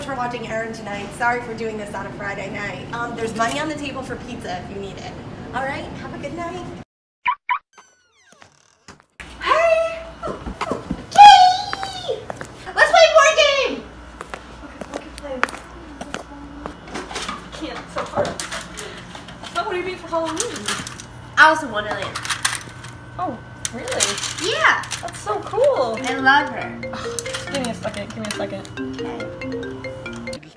for watching Erin tonight. Sorry for doing this on a Friday night. Um, there's money on the table for pizza if you need it. All right, have a good night. Hey! Katie! Let's play a board game! can't. It's so hard. So what do you mean for Halloween? Alice in Wonderland. Oh, really? Yeah, That's so cool. I love her. Give me a second. Give me a second. Okay.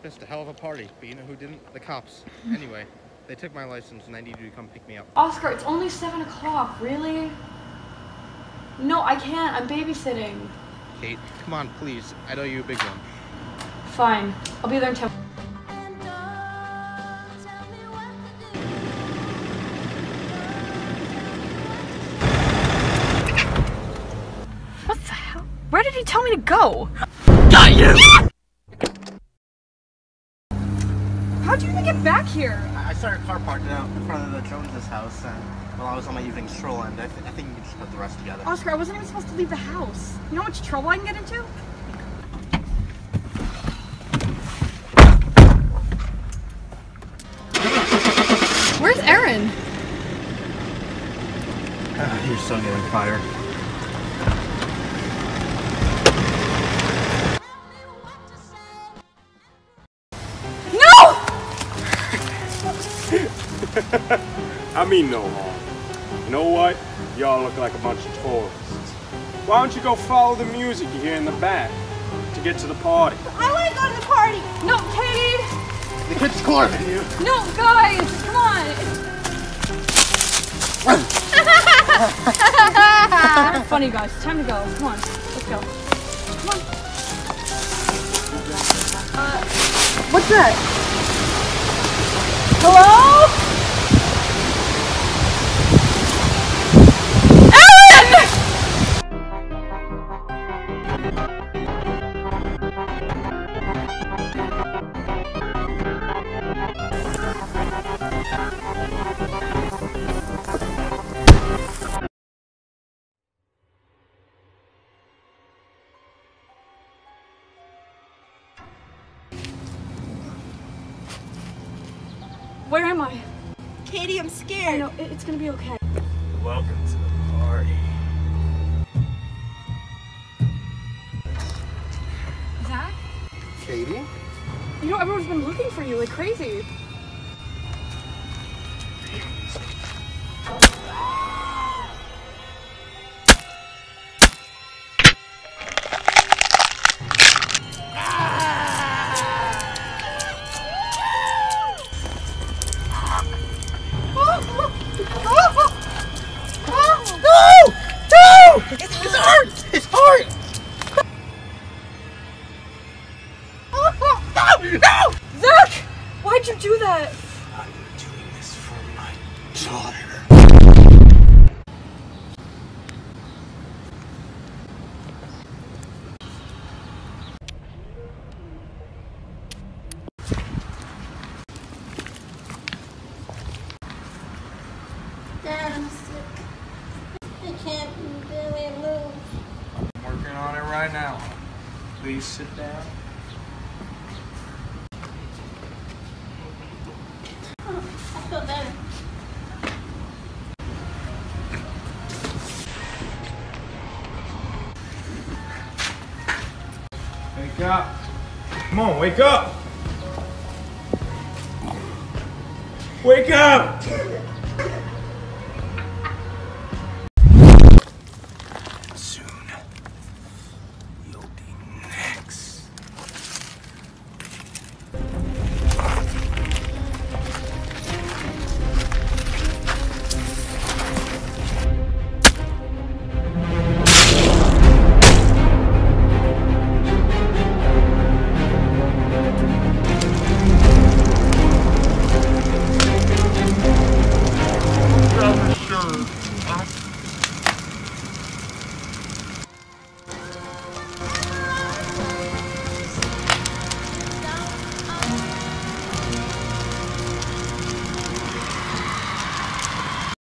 You missed a hell of a party, but you know who didn't? The cops. Anyway, they took my license and I need you to come pick me up. Oscar, it's only seven o'clock. Really? No, I can't. I'm babysitting. Kate, come on, please. I know you're a big one. Fine. I'll be there in ten. What the hell? Where did he tell me to go? Got you! How'd you even get back here? I started car parking out in front of the Joneses house and while I was on my evening stroll and I, th- I think you can just put the rest together. Oscar, I wasn't even supposed to leave the house. You know how much trouble I can get into? Where's Erin? You're still getting fired. I mean no harm. You know what? Y'all look like a bunch of tourists. Why don't you go follow the music you hear in the back to get to the party? I want to go to the party. No, Katie! The kid's are calling you. No, guys! Come on! It's funny, guys. Time to go. Come on. Let's go. Come on. Uh, what's that? Hello? Where am I? Katie, I'm scared. I know, it's gonna be okay. Welcome to the party. Zach? Katie? You know, everyone's been looking for you like crazy. No! No! Zach! Why'd you do that? I'm doing this for my daughter. Dad, I'm sick. I can't barely move. I'm working on it right now. Please sit down. Feel. Wake up. Come on, wake up. Wake up!